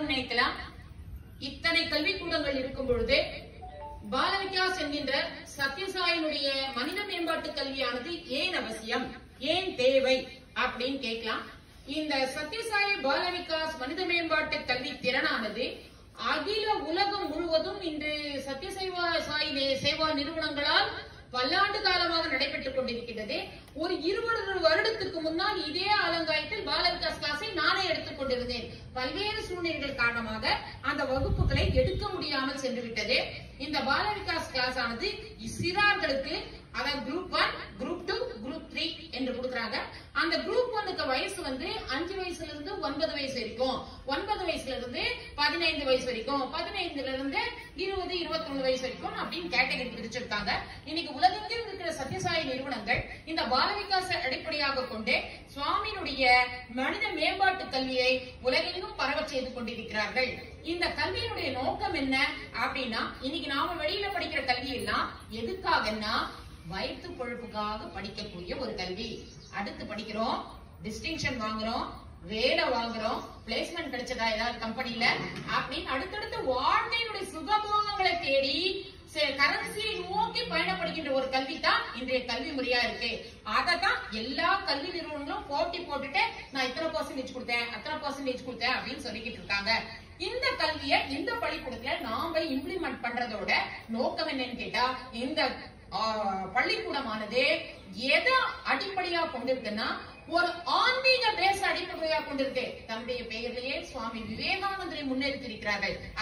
நினைக்கலாம். இத்தனை கல்விக்கூடங்கள் இருக்கும் பொழுது பாலவிகாஸ் என்கின்ற சத்யசாயினுடைய மனித மேம்பாட்டு கல்வியானது ஏன் அவசியம்? ஏன் தேவை? அப்படின்னு கேட்கலாம். இந்த சத்யசாயி பாலவிகாஸ் மனித மேம்பாட்டு கல்வி திறனானது அகில உலகம் முழுவதும் இன்று சத்யசைவா சாய் சேவா நிறுவனங்களால் பல்லாண்டு காலமாக நடைபெற்றுக் கொண்டிருக்கின்றது. ஒரு இருபது வருடத்துக்கு முன்னால் இதே ஆலங்காயத்தில் பாலவிகாஸ் கிளாஸை நானே எடுத்துக் கொண்டிருந்தேன். பல்வேறு சூழ்நிலைகள் காரணமாக அந்த வகுப்புகளை எடுக்க முடியாமல் சென்று விட்டது இந்த பாலவிகாஸ் கிளாஸ் ஆனது சிறார்களுக்கு அதாவது group one group two group three என்று கொடுக்குறாங்க. அந்த குரூப் ஒன்னுக்கு வயசு வந்து அஞ்சு வயசுல இருந்து ஒன்பது வயசு வரைக்கும். ஒன்பது வயசுல இருந்து பதினைந்து வயசு வரைக்கும். பதினைந்துல இருந்து இருபது இருபத்தொன்னு வயசு வரைக்கும் அப்படின்னு கேட்டகரி பிரிச்சிருக்காங்க. இன்னைக்கு உலகத்தில் இருக்கிற சத்யசாயி நிறுவனங்கள் இந்த பாலவிகாச அடிப்படையாக கொண்டு சுவாமியினுடைய மனித மேம்பாட்டு கல்வியை உலகெங்கும் பரவ செய்து கொண்டிருக்கிறார்கள். இந்த கல்வியினுடைய நோக்கம் என்ன அப்படின்னா இன்னைக்கு நாம வெளியில படிக்கிற கல்வி எல்லாம் எதுக்காகன்னா வயிற்று பொழுப்புக்காக படிக்கக்கூடிய ஒரு கல்வி. அடுத்து படிக்கிறோம் டிஸ்டிங்ஷன் வாங்குறோம் வேலை வாங்குறோம் பிளேஸ்மெண்ட் கிடைச்சதா ஏதாவது கம்பெனில அப்படின்னு அடுத்தடுத்து வாழ்க்கையினுடைய சுகபோகங்களை தேடி கரன்சியை நோக்கி பயணப்படுகின்ற ஒரு கல்வி தான் இன்றைய கல்வி முறையா இருக்கு. அதத்தான் எல்லா கல்வி நிறுவனங்களும் போட்டி போட்டுட்டு நான் இத்தனை பர்சன்டேஜ் கொடுத்தேன் அத்தனை பர்சன்டேஜ் கொடுத்தேன் அப்படின்னு சொல்லிக்கிட்டு இருக்காங்க. இந்த கல்வியை இந்த பள்ளிக்கூடத்துல நாம இம்ப்ளிமெண்ட் பண்றதோட நோக்கம் என்னன்னு கேட்டா இந்த பள்ளிக்கூடமானது எதை அடிப்படையா கொண்டிருக்குன்னா ஒரு ஆன்மீக பேச அடிப்படையா கொண்டிருக்கு. தன்னுடைய பெயர்லயே சுவாமி விவேகானந்தர் முன்னெடுத்து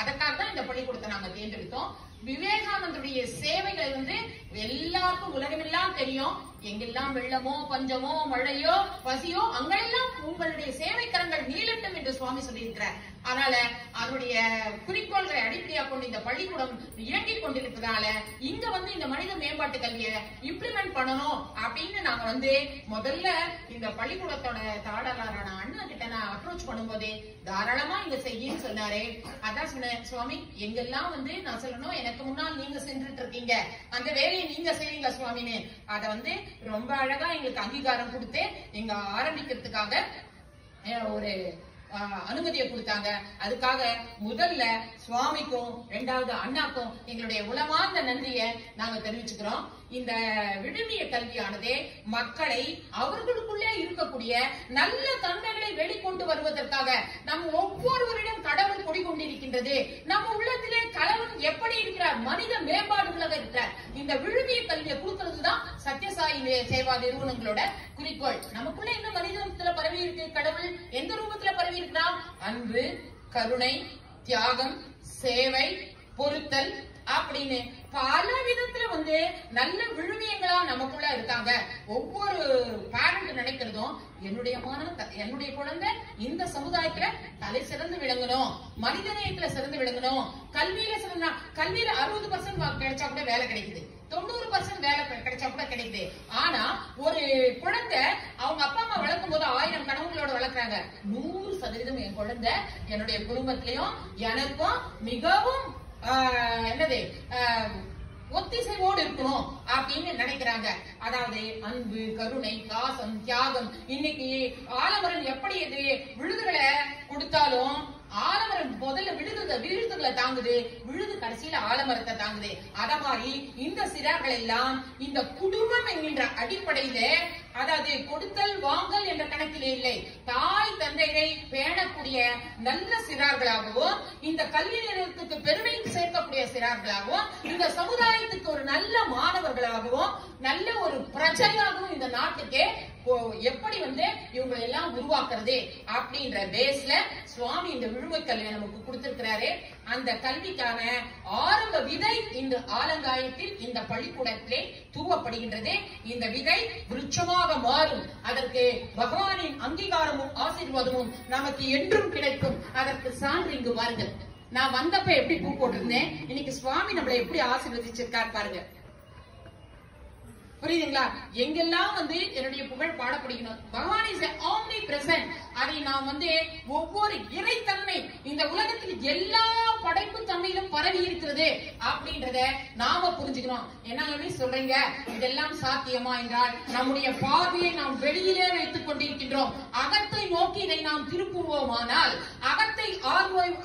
அதற்காக தான் இந்த பள்ளிக்கூடத்தை நாங்க தேர்ந்தெடுத்தோம். விவேகானந்தருடைய சேவைகள் வந்து எல்லாருக்கும் உலகமெல்லாம் தெரியும். எங்கெல்லாம் வெள்ளமோ பஞ்சமோ மழையோ பசியோ அங்கெல்லாம் உங்களுடைய சேவை கரங்கள் நீளட்டும் என்று சுவாமி சொல்லியிருக்கிறார். அதனால அதனுடைய குறிக்கோள்களை அடிப்படையாக கொண்டு இந்த பள்ளிக்கூடம் இயங்கிக் கொண்டிருப்பதால இங்க வந்து இந்த மனித மேம்பாட்டு கல்வியை இம்ப்ளிமெண்ட் பண்ணணும் அப்படின்னு நாங்க வந்து முதல்ல இந்த பள்ளிக்கூடத்தோட தாடலாரான அண்ணா கிட்ட நான் அப்ரோச் பண்ணும்போதே தாராளமா இங்க செய்யும் சொன்னாரு. அதான் சொன்னேன் சுவாமி எங்கெல்லாம் வந்து நான் சொல்லணும் எனக்கு முன்னால் நீங்க சென்றுட்டு இருக்கீங்க அந்த வேலையை நீங்க செய்வீங்க சுவாமின்னு அத வந்து ரொம்ப அழகா எங்களுக்கு அங்கீகாரம் கொடுத்து எங்க ஆரம்பிக்கிறதுக்காக ஒரு அஹ், அனுமதியை கொடுத்தாங்க. அதுக்காக முதல்ல சுவாமிக்கும் ரெண்டாவது அண்ணாக்கும் எங்களுடைய உளமார்ந்த நன்றியை நாங்க தெரிவிச்சுக்கிறோம். இந்த விழுமிய கல்வியானது மக்களை அவர்களுக்குள்ளே இருக்கக்கூடிய நல்ல தன்மைகளை வெளிக்கொண்டு வருவதற்காக நம் ஒவ்வொருவரிடம் கடவுள் குடிகொண்டிருக்கின்றது. நம்ம உள்ளத்திலே கடவுள் எப்படி இருக்கிறார்? மனித மேம்பாடுகளாக இருக்கிறார். இந்த விழுமிய கல்வியை கொடுக்கிறதுதான் சத்யசாயி சேவா நிறுவனங்களோட குறிக்கோள். நமக்குள்ள என்ன மனிதத்துல பரவி இருக்கு கடவுள். எந்த ரூபத்துல பரவி இருக்கிறான் அன்பு கருணை தியாகம் சேவை பொருத்தல் அப்படின்னு பல விதத்துல வந்து நல்ல விழுமியங்களா நமக்குள்ள இருக்காங்க. ஒவ்வொரு பேரண்ட் நினைக்கிறதும் என்னுடைய மாணவன் என்னுடைய குழந்தை இந்த சமுதாயத்துல தலை சிறந்து விளங்கணும். மனிதநேயத்துல சிறந்து விளங்கணும். கல்வியில சிறந்தா கல்வியில அறுபது பர்சன்ட் கிடைச்சா கூட வேலை கிடைக்குது. தொண்ணூறு பர்சன்ட் வேலை கிடைச்சா கூட கிடைக்குது. ஆனா ஒரு குழந்தை அவங்க அப்பா அம்மா வளர்க்கும் போது ஆயிரம் கனவுகளோட வளர்க்குறாங்க. நூறு சதவீதம் என் குழந்தை என்னுடைய குடும்பத்திலையும் எனக்கும் மிகவும் என்னது? ஆஹ், ஒத்திசைவோடு இருக்கணும் அப்படின்னு நினைக்கிறாங்க. அதாவது அன்பு கருணை பாசம் தியாகம். இன்னைக்கு ஆலமரம் எப்படி இது விழுதுகளை கொடுத்தாலும் ஆலமரம் முதல்ல விழுது விழுதுகளை தாங்குது. விழுது கடைசியில ஆலமரத்தை தாங்குது. அத மாதிரி இந்த சிறார்கள் எல்லாம் இந்த குடும்பம் என்கின்ற அடிப்படையில அதாவது கொடுத்தல் வாங்கல் என்ற கணக்கிலே இல்லை. பேணக்கூடிய நல்ல சிறார்களாகவும் இந்த கல்வி நிறுவனத்துக்கு பெருமை சேர்க்கக்கூடிய சிறார்களாகவும் இந்த சமுதாயத்துக்கு ஒரு நல்ல மாணவர்களாகவும் நல்ல ஒரு பிரஜையாகவும் இந்த நாட்டுக்கே எப்படி வந்து இவங்களை எல்லாம் உருவாக்குறது அப்படின்ற பேஸ்ல சுவாமி இந்த விழுவை கல்வியை நமக்கு கொடுத்திருக்கிறாரு. அந்த கல்விக்கான ஆரம்ப விதை இந்த ஆலங்காயத்தில் இந்த பள்ளிக்கூடத்திலே தூவப்படுகின்றது. இந்த விதை விருட்சமாக மாறும். அதற்கு பகவானின் அங்கீகாரமும் ஆசீர்வாதமும் நமக்கு என்றும் கிடைக்கும். அதற்கு சான்று இங்கு வாருங்கள். நான் வந்தப்ப எப்படி பூ போட்டிருந்தேன்? இன்னைக்கு சுவாமி நம்மளை எப்படி ஆசீர்வதிச்சிருக்கார் பாருங்க. புரியுதுங்களா? எங்கெல்லாம் வந்து என்னுடைய புகழ் பாடப்படுகிறோம் பகவான் இஸ் ஆம்னி பிரசன்ட் அதை நாம் வந்து ஒவ்வொரு இறைத்தன்மை இந்த உலகத்தில் எல்லா படைப்பு தன்மையிலும் பரவி இருக்கிறது அப்படின்றத நாம புரிஞ்சுக்கணும். என்ன சொல்றீங்க? இதெல்லாம் சாத்தியமா என்றால் நம்முடைய பார்வையை நாம் வெளியிலே வைத்துக் கொண்டிருக்கின்றோம். அகத்தை நோக்கி இதை நாம் திருப்புவோமானால் அகத்தை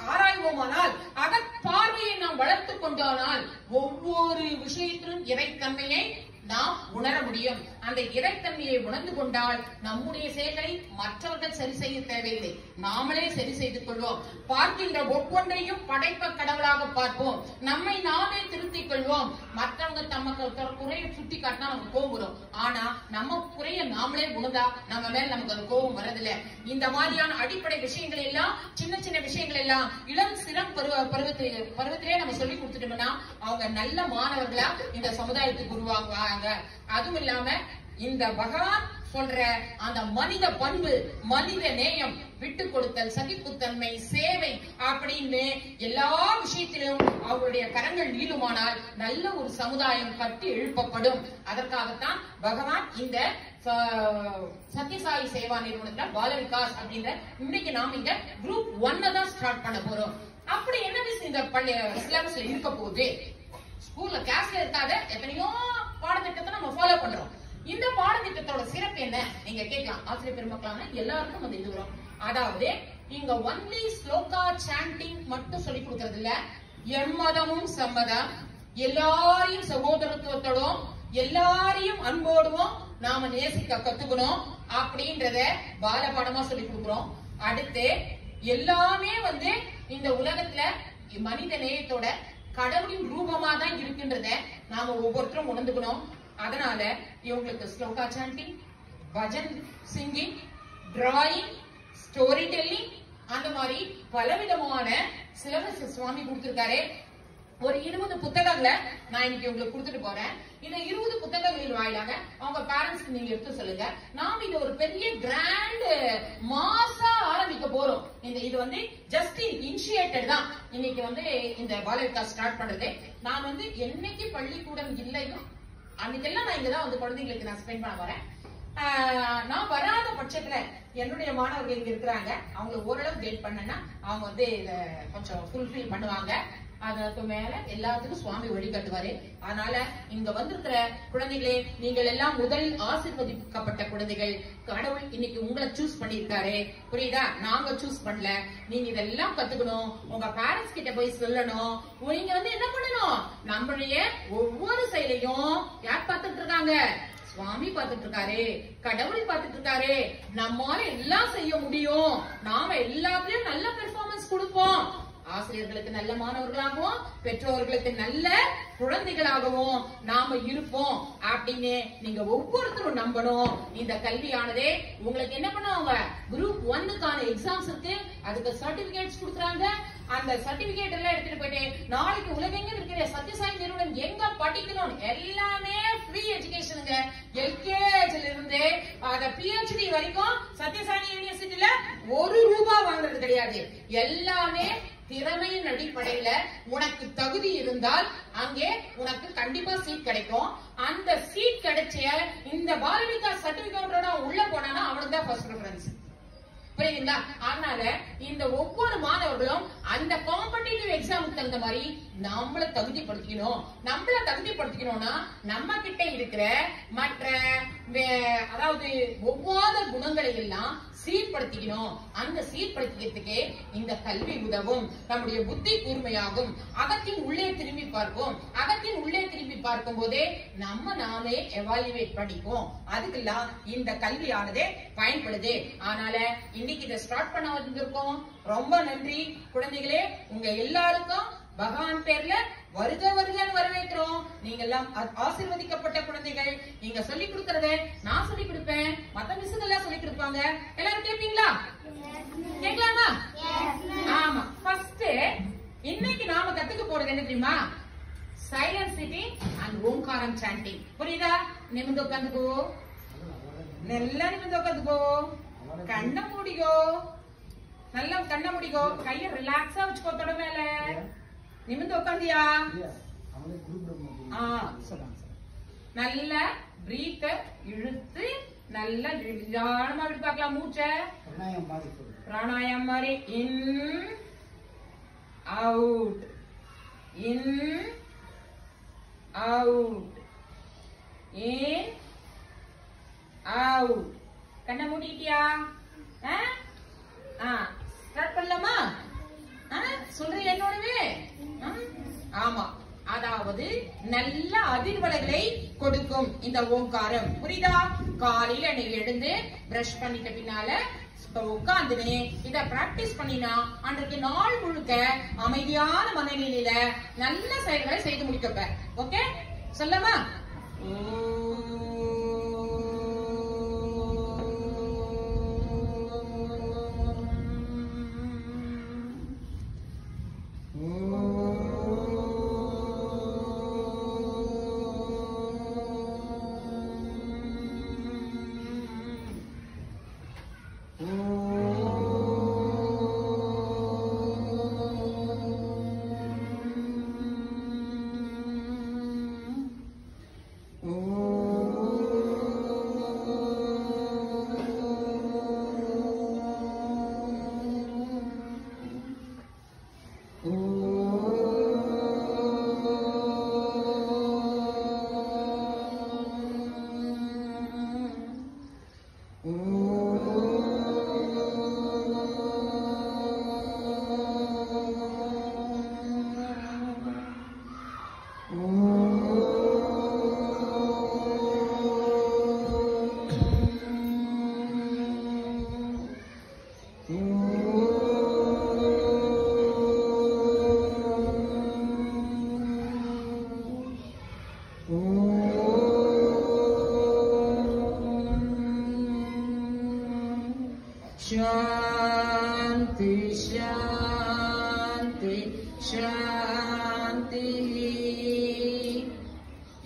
ஆராய்வோமானால் அகத் பார்வையை நாம் வளர்த்துக் கொண்டோனால் ஒவ்வொரு விஷயத்திலும் இறைத்தன்மையை நாம் உணர முடியும். அந்த இறைத்தன்மையை உணர்ந்து கொண்டால் நம்முடைய செயல்களை மற்றவர்கள் சரி செய்ய தேவையில்லை. நாமளே சரி செய்து கொள்வோம். பார்க்கின்ற ஒவ்வொன்றையும் படைப்ப கடவுளாக பார்ப்போம். நம்மை நாமே திருத்திக் கொள்வோம். மற்றவங்க தமக்கு குறைய சுட்டி காட்டினா நமக்கு கோபம் வரும். ஆனா நம்ம குறைய நாமளே உணர்ந்தா நம்ம மேல நமக்கு அது கோபம் வரதில்லை இந்த மாதிரியான அடிப்படை விஷயங்கள் எல்லாம் சின்ன சின்ன விஷயங்கள் எல்லாம் இளம் சிறம் பருவ பருவத்திலே பருவத்திலே நம்ம சொல்லி கொடுத்துட்டோம்னா அவங்க நல்ல மாணவர்களா இந்த சமுதாயத்துக்கு உருவாக்குவாங்க அதுவும் இல்லாம இந்த பகவான் சொல்ற அந்த மனித பண்பு மனித நேயம் விட்டு கொடுத்தல் சகிப்புத்தன்மை சேவை அப்படின்னு எல்லா விஷயத்திலும் அவருடைய கரங்கள் நீளுமானால் நல்ல ஒரு சமுதாயம் கட்டி எழுப்பப்படும். அதற்காகத்தான் பகவான் இந்த சத்யசாயி சேவா நிறுவனத்துல பால விகாஸ் அப்படின்ற இன்னைக்கு நாம இங்க குரூப் ஒன்ன தான் ஸ்டார்ட் பண்ண போறோம். அப்படி என்ன இந்த பள்ளி சிலபஸ்ல இருக்க போகுது? ஸ்கூல்ல கிளாஸ்ல இருக்காத எத்தனையோ பாடத்திட்டத்தை நம்ம ஃபாலோ பண்றோம் இந்த பாடத்திட்டத்தோட சிறப்பு என்ன? நீங்க கேட்கலாம். ஆசிரியர் பெருமக்களான எல்லாருக்கும் அது இது வரும். அதாவது இங்க ஒன்லி ஸ்லோகா சாண்டிங் மட்டும் சொல்லி கொடுக்கறது இல்ல. எம்மதமும் சம்மதம். எல்லாரையும் சகோதரத்துவத்தோடும் எல்லாரையும் அன்போடுவோம். நாம நேசிக்க கத்துக்கணும் அப்படின்றத பாலபாடமா சொல்லி கொடுக்குறோம். அடுத்து எல்லாமே வந்து இந்த உலகத்துல மனித நேயத்தோட கடவுளின் ரூபமா தான் இருக்கின்றத நாம ஒவ்வொருத்தரும் உணர்ந்துக்கணும். அதனால இவங்களுக்கு shloka chanting bhajan singing drawing story telling அந்த மாதிரி பலவிதமான சிலபஸ் சுவாமி கொடுத்திருக்காரு. ஒரு இருபது புத்தகங்களை நான் இன்னைக்கு உங்களுக்கு கொடுத்துட்டு போறேன். இந்த இருபது புத்தகங்களின் வாயிலாக அவங்க பேரண்ட்ஸ்க்கு நீங்க எடுத்து சொல்லுங்க. நாம் இது ஒரு பெரிய கிராண்ட் மாசா ஆரம்பிக்க போறோம். இந்த இது வந்து ஜஸ்ட் இனிஷியேட்டட் தான். இன்னைக்கு வந்து இந்த பாலவிகா ஸ்டார்ட் பண்றது. நான் வந்து என்னைக்கு பள்ளிக்கூடம் இல்லையோ அன்னைக்கெல்லாம் நான் இங்கதான் வந்து குழந்தைங்களுக்கு நான் ஸ்பெண்ட் பண்ண வரேன் ஆஹ் நான் வராத பட்சத்துல என்னுடைய மாணவர்கள் இங்க இருக்கிறாங்க. அவங்களை ஓரளவு கைட் பண்ணேன்னா அவங்க வந்து இத கொஞ்சம் ஃபுல்ஃபில் பண்ணுவாங்க. அதற்கு மேல எல்லாத்துக்கும் சுவாமி வழிகாட்டுவாரு அதனால இங்க வந்திருக்கிற குழந்தைகளே நீங்கள் எல்லாம் முதலில் ஆசிர்வதிக்கப்பட்ட குழந்தைகள். கடவுள் இன்னைக்கு உங்களை சூஸ் பண்ணிருக்காரு புரியுதா? நாங்க சூஸ் பண்ணல. நீங்க இதெல்லாம் கத்துக்கணும். உங்க பேரண்ட்ஸ் கிட்ட போய் சொல்லணும். நீங்க வந்து என்ன பண்ணணும்? நம்மளுடைய ஒவ்வொரு செயலையும் யார் பார்த்துட்டு இருக்காங்க சுவாமி பார்த்துட்டு இருக்காரு கடவுள் பார்த்துட்டு இருக்காரு நம்மால எல்லாம் செய்ய முடியும். நாம எல்லாத்துலயும் நல்ல பெர்ஃபார்மன்ஸ் கொடுப்போம். ஆசிரியர்களுக்கு நல்ல மாணவர்களாகவும் பெற்றோர்களுக்கு நல்ல குழந்தைகளாகவும் நாம இருப்போம் அப்படின்னு நீங்க ஒவ்வொருத்தரும் நம்பணும். இந்த கல்வியானதே உங்களுக்கு என்ன பண்ணுவாங்க குரூப் ஒன்னுக்கான எக்ஸாம்ஸ் இருக்கு. அதுக்கு சர்டிபிகேட்ஸ் கொடுக்குறாங்க. அந்த சர்டிபிகேட் எல்லாம் எடுத்துட்டு போயிட்டு நாளைக்கு உலகெங்கும் இருக்கிற சத்யசாய் நிறுவனம் எங்க படிக்கணும் எல்லாமே ஃப்ரீ எஜுகேஷனுங்க எல்கேஜில இருந்து அத பிஹெச்டி வரைக்கும் சத்யசாய் யூனிவர்சிட்டியில ஒரு ரூபா வாங்குறது கிடையாது. எல்லாமே திறமையின் அடிப்படையில உனக்கு தகுதி இருந்தால் அங்கே உனக்கு கண்டிப்பா சீட் கிடைக்கும். அந்த சீட் கிடைச்ச இந்த பாலவிகா சர்டிபிகேட்டோட உள்ள போனா அவனுக்கு தான் ஃபர்ஸ்ட் ப்ரிஃபரன்ஸ் புரியுதுங்களா? அதனால இந்த ஒவ்வொரு மாணவர்களும் அந்த காம்படிட்டிவ் எக்ஸாமுக்கு தகுந்த மாதிரி நம்மள தகுதிப்படுத்திக்கணும். நம்மள தகுதிப்படுத்திக்கணும்னா நம்ம கிட்ட இருக்கிற மற்ற வே- அதாவது ஒவ்வாத குணங்களை எல்லாம் சீர்படுத்திக்கணும். அந்த சீர்படுத்திக்கிறதுக்கே இந்த கல்வி உதவும். நம்முடைய புத்தி கூர்மையாகும். அகத்தின் உள்ளே திரும்பி பார்ப்போம். அகத்தின் உள்ளே திரும்பி பார்க்கும் போதே நம்ம நாமே எவாலுவேட் படிப்போம் அதுக்கெல்லாம் இந்த கல்வியானது பயன்படுது. அதனால இன்னைக்கு இதை ஸ்டார்ட் பண்ண வந்திருக்கோம். ரொம்ப நன்றி. குழந்தைகளே உங்க எல்லாருக்கும் பகவான் பேர்ல வருக வருகன்னு வரவேற்கிறோம். நீங்க எல்லாம் ஆசிர்வதிக்கப்பட்ட குழந்தைகள். நீங்க சொல்லி கொடுக்கறத நான் சொல்லி கொடுப்பேன். மத்த மிஸ்ஸுங்க சொல்லி கொடுப்பாங்க எல்லாரும் கேட்பீங்களா கேட்கலாமா? ஆமா. ஃபர்ஸ்ட் இன்னைக்கு நாம கத்துக்க போறது என்ன தெரியுமா? சைலன்ட் சிட்டிங் அண்ட் ஓங்காரம் சாண்டிங் புரியுதா? நிமிந்து உட்காந்துக்கோ நல்லா நிமிந்து உட்காந்துக்கோ கண்ணை மூடிக்கோ. நல்லா கண்ணை மூடிக்கோ. கைய ரிலாக்ஸா வச்சுக்கோ தொட மேல. நிமிந்து உட்காந்தியா. நல்ல பிரீத்த இழுத்து நல்லா நிதானமா அப்படி பார்க்கலாம் மூச்சை. பிராணாயம் மாதிரி பிராணாயம் மாதிரி. In out in out in out கண்ணை மூடிட்டியா? ஸ்டார்ட் பண்ணலாமா? சொல்றீங்க என்னோடவே? ஆமா. அதாவது நல்ல அதிர்வலைகளை கொடுக்கும் இந்த ஓங்காரம். புரியுதா? காலையில நீ எழுந்து பிரஷ் பண்ணிட்ட பின்னால உட்காந்துனே இத பிராக்டிஸ் பண்ணினா அன்றைக்கு நாள் முழுக்க அமைதியான மனநிலையில நல்ல செயல்களை செய்து முடிக்கப்ப ஓகே சொல்லமா ஓ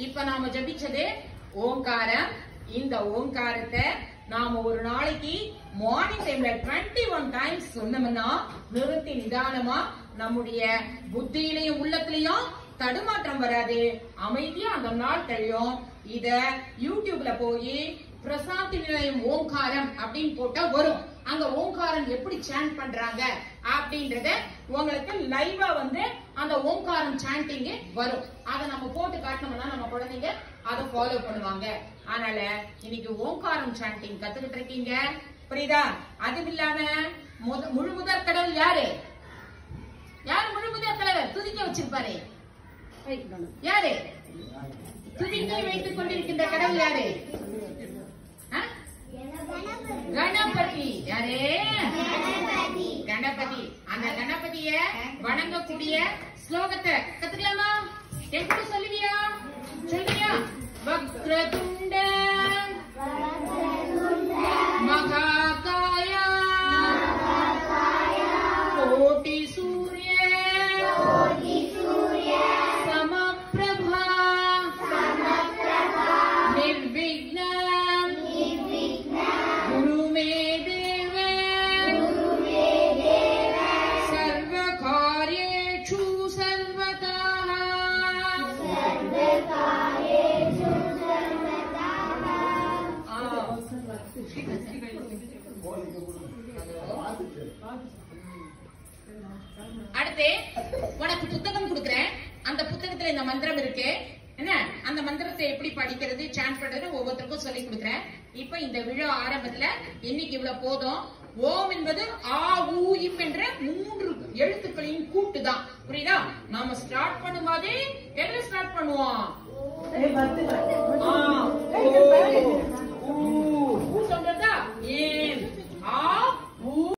இப்ப நாம ஜபிச்சது ஓங்காரம். இந்த ஓங்காரத்தை நாம ஒரு நாளைக்கு மார்னிங் டைம்ல 21 ஒன் டைம்ஸ் சொன்னோம்னா நிறுத்தி நிதானமா நம்முடைய புத்தியிலையும் உள்ளத்திலையும் தடுமாற்றம் வராது. அமைதியா அந்த நாள் கழியும். இத யூடியூப்ல போய் பிரசாந்தி நிலையம் ஓங்காரம் அப்படின்னு போட்டா வரும். அங்க ஓங்காரம் எப்படி சேன் பண்றாங்க அப்படின்றத உங்களுக்கு லைவா வந்து அந்த ஓங்காரம் சாண்டிங் வரும். அதை நம்ம போட்டு காட்டினோம்னா நம்ம குழந்தைங்க அதை ஃபாலோ பண்ணுவாங்க. அதனால இன்னைக்கு ஓங்காரம் சாண்டிங் கத்துக்கிட்டு இருக்கீங்க. புரியுதா? அதுவும் இல்லாம முழு முதற் கடவுள் யாரு? யாரு முழு முதற் கடவுள்? துதிக்க வச்சிருப்பாரு. யாரு? துதிக்கை வைத்துக் கொண்டிருக்கின்ற கடவுள் யாரு ஆ? கணபதி யாரே கணபதி அந்த கணபதிய வணங்கக்கூடிய ஸ்லோகத்தை கத்துக்கலாமா? எப்படி சொல்லுவியா சொல்லுவியா வக்ரது இந்த மந்திரம் இருக்கு. என்ன? அந்த மந்திரத்தை எப்படி படிக்கிறது சாண்ட் பண்றது ஒவ்வொருத்தருக்கும் சொல்லி கொடுக்குறேன். இப்ப இந்த விழா ஆரம்பத்துல இன்னைக்கு இவ்வளவு போதும்? ஓம் என்பது ஆ ஊ இம் என்ற மூன்று எழுத்துக்களின் கூட்டு தான் புரியுதா? நாம ஸ்டார்ட் பண்ணும் பண்ணும்போதே என்ன ஸ்டார்ட் பண்ணுவோம்? ஊ. சொல்றதா? ஏன்? ஆ